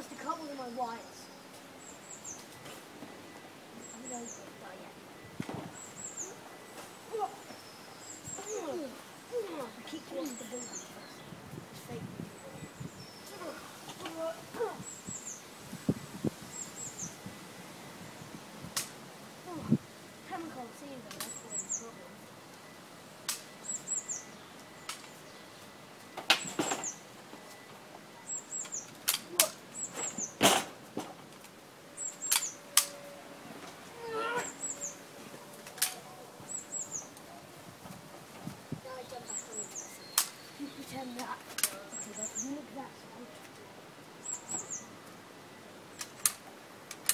must have one of my wires. I don't know, but yeah. I keep close to the building first. It's fake. Haven't can't see them, that's the only problem. Now I jump back on it. You pretend that. Okay, but you look that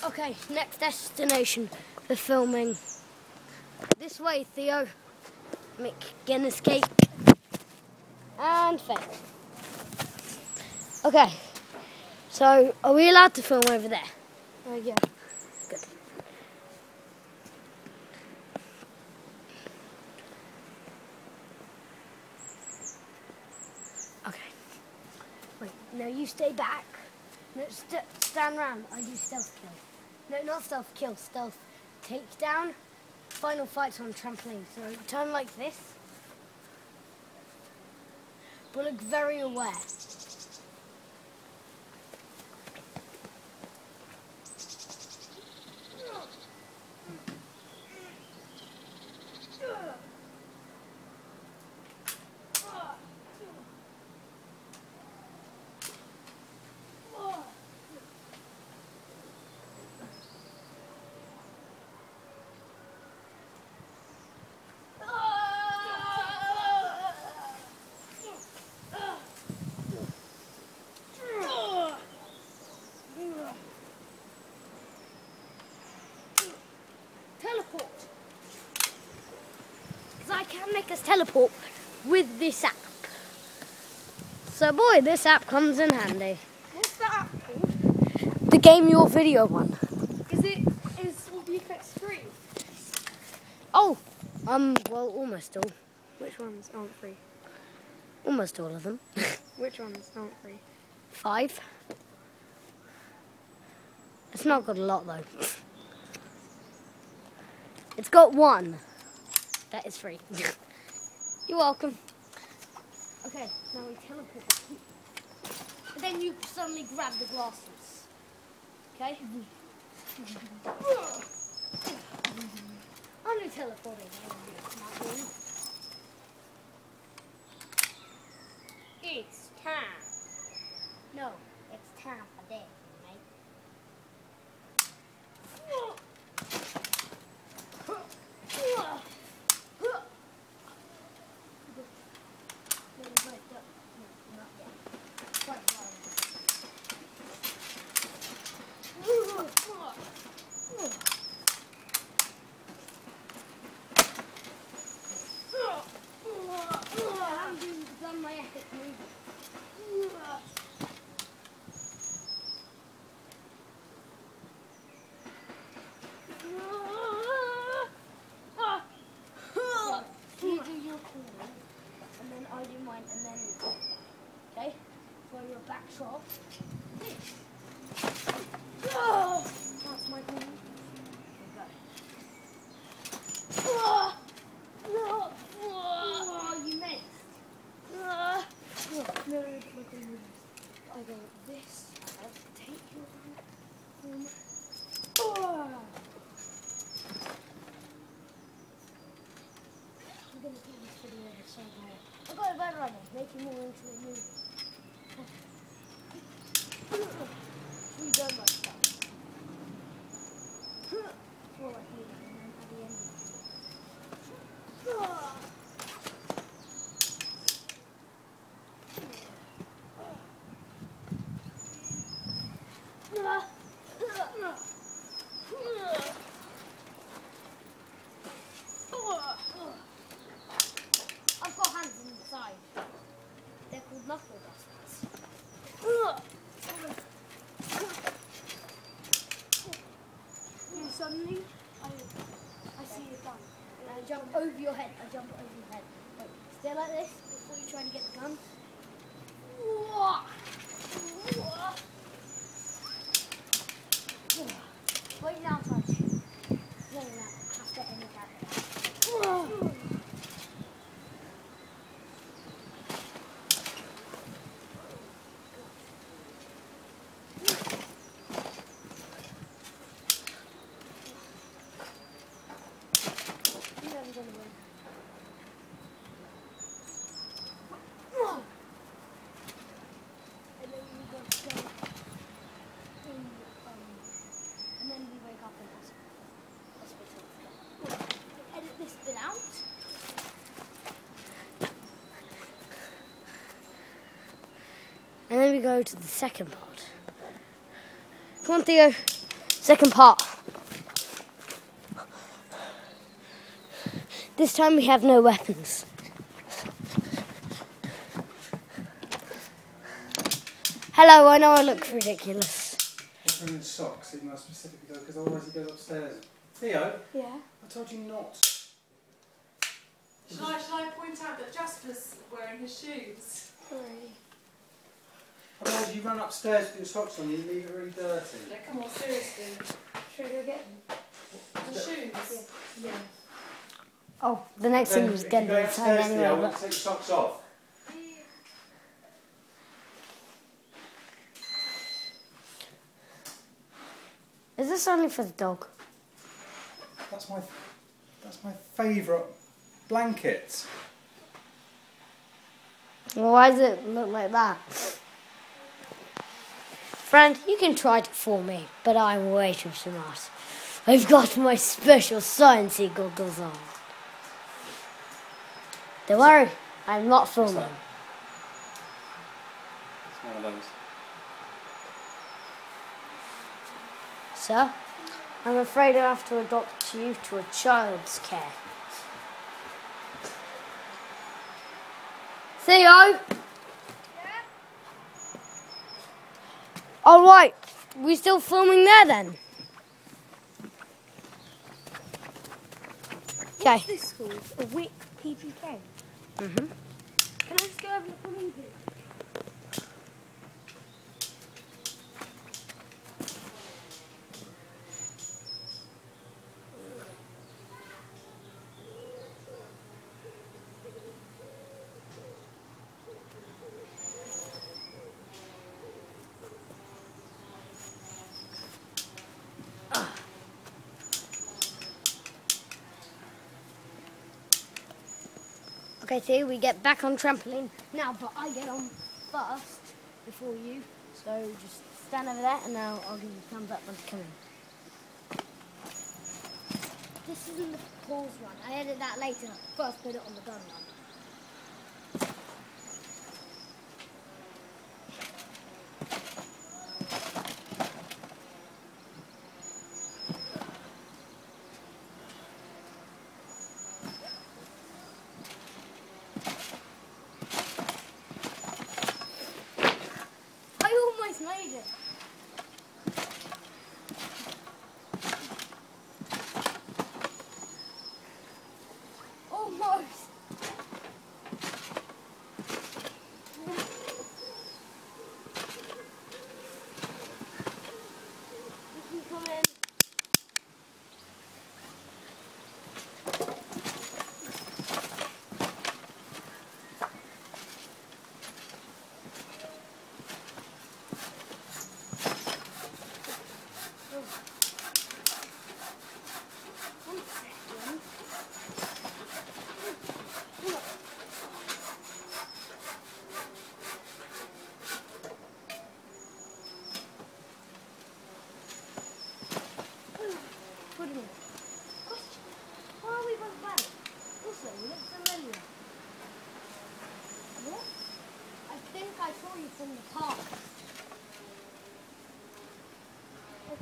side. Okay, next destination for filming. This way, Theo. McGinnis cake. And Faye. Okay. So, are we allowed to film over there? Uh, yeah. Good. Okay. Wait, no, you stay back. No, st stand round. I do stealth kill. No, not stealth kill, stealth takedown. Final fights on trampoline. So turn like this. But look very aware. Teleport. Because I can make us teleport with this app. So boy, this app comes in handy. What's that called? The game your video one. Is it is all the effects free? Oh, um, well, almost all. Which ones aren't free? Almost all of them. Which ones aren't free? Five. It's not got a lot though. It's got one. That is free. You're welcome. Okay, now we teleport. And then you suddenly grab the glasses. Okay? I'm only teleporting. It's time. No, it's time for that, mate. I'm doing done my epic move. You do your corner, and then I do mine, and then okay. For your back shot. That's my corner. Oh, you missed. No, no, no, my corner. I go this. I take your arm. Oh. I'm gonna do this video the same way. Bad making more into a movie. We done like that. Well, like here, and then at the end. I've got hands inside. They're called knuckle dusters. And suddenly, I, I see a gun. And I jump over your head. I jump over your head. Wait, stay like this. before you try to get the gun. Whoa. Whoa. Wait now, touch. No, no, have to end that. Whoa. You're never gonna win. Whoa. And then we go to go in, um, and then we wake up in hospital. hospital. Edit this bit out. And then we go to the second part. Come on, Theo. Second part. This time we have no weapons. Hello, I know I look ridiculous. Put him in socks, even though specifically though, because otherwise he goes upstairs. Theo, Yeah. I told you not. Shall I, shall I point out that Jasper's wearing his shoes? Sorry. Otherwise you run upstairs with your socks on, you leave it really dirty. Yeah, come on, seriously. Should we go get them? The shoes. Yeah. Oh, the next Then thing was if getting you go inside upstairs, Theo, I anyway. want But to take your socks off. is this only for the dog? That's my, that's my favourite blanket. Well, why does it look like that? Friend, you can try to fool me, but I'm way too smart. I've got my special sciencey goggles on. Don't worry, I'm not fooling. It's one of those. Sir, I'm afraid I have to adopt you to a child's care. Theo? All right, we still filming there then? Okay. What's this called? A WIC PPK. Mhm. Can I just go a look on Okay, Theo, we get back on trampoline now, but I get on first before you. So just stand over there, and now I'll give you a thumbs up when coming. This isn't the pause run. I edit that later. First, put it on the gun run.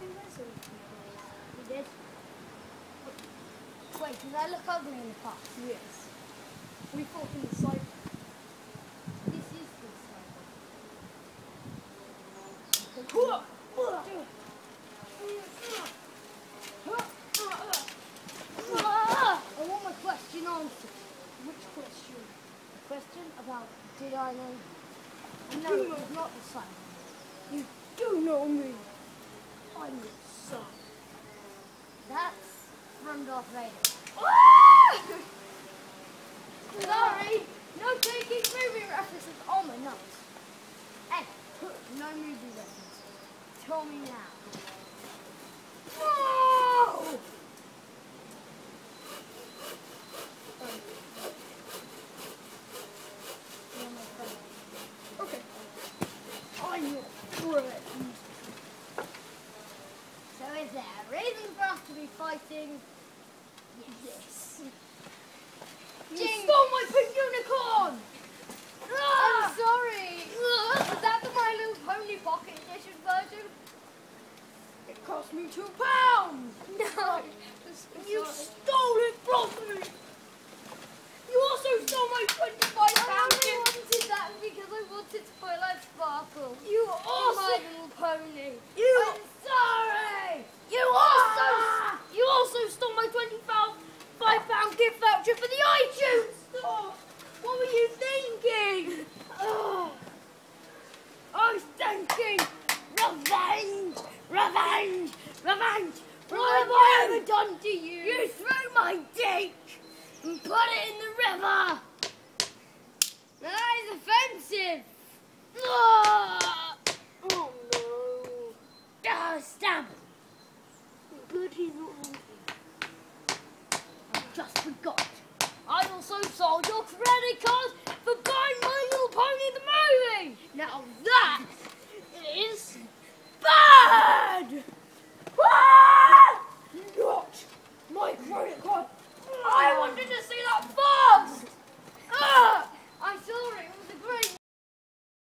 You did? Wait, did I look ugly in the park. Yes. We fought in the cycle. This is the cycle. I want my question answered. Which question? The question about did I know you? No, it's not the cycle. You do know me on your son. That's from Darth Vader. Sorry, no taking movie references on my notes. Hey, no movie references. Tell me now. Oh! two pounds! No. sold your credit card for buying My Little Pony the movie! Now that is bad! Ah! Not my credit card! I wanted to